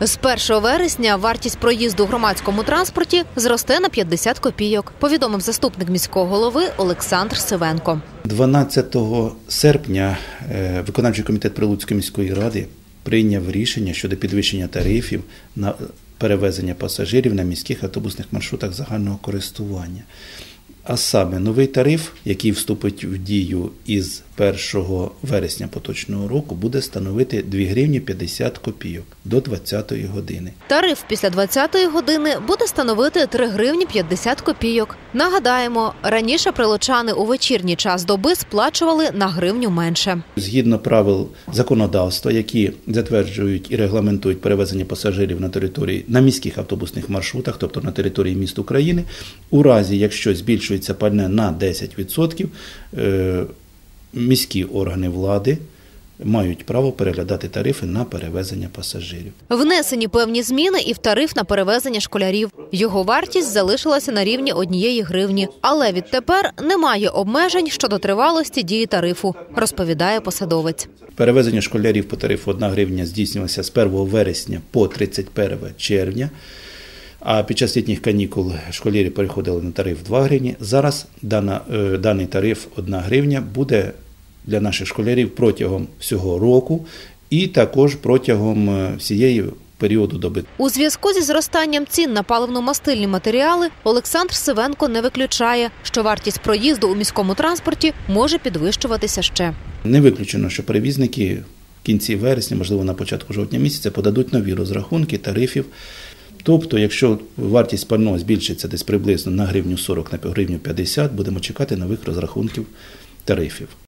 З 1 вересня вартість проїзду у громадському транспорті зросте на 50 копійок, повідомив заступник міського голови Олександр Сивенко. 12 серпня е, виконавчий комітет Прилуцької міської ради прийняв рішення щодо підвищення тарифів на перевезення пасажирів на міських автобусних маршрутах загального користування. А саме новий тариф, який вступить в дію із 1 вересня поточного року, буде становити 2 гривні 50 копійок до 20 години. Тариф після 20-ї години буде становити 3 гривні 50 копійок. Нагадаємо, раніше прилучани у вечірній час доби сплачували на гривню менше. Згідно правил законодавства, які затверджують і регламентують перевезення пасажирів на території на міських автобусних маршрутах, тобто на території міст України, у разі якщо збільшується пальне на 10%, е, міські органи влади мають право переглядати тарифи на перевезення пасажирів. Внесені певні зміни і в тариф на перевезення школярів. Його вартість залишилася на рівні однієї гривні, але відтепер немає обмежень щодо тривалості дії тарифу, розповідає посадовець. Перевезення школярів по тарифу 1 гривня здійснювалося з 1 вересня по 31 червня. А під час літніх канікул школярі переходили на тариф 2 гривні. Зараз дана, е, даний тариф 1 гривня буде для наших школярів протягом всього року і також протягом е, всієї періоду доби. У зв'язку зі зростанням цін на паливно-мастильні матеріали Олександр Сивенко не виключає, що вартість проїзду у міському транспорті може підвищуватися ще. Не виключено, що перевізники в кінці вересня, можливо, на початку жовтня місяця подадуть нові розрахунки тарифів. Тобто, якщо вартість пального збільшиться десь приблизно на гривню 40, на гривню 50, будемо чекати нових розрахунків тарифів.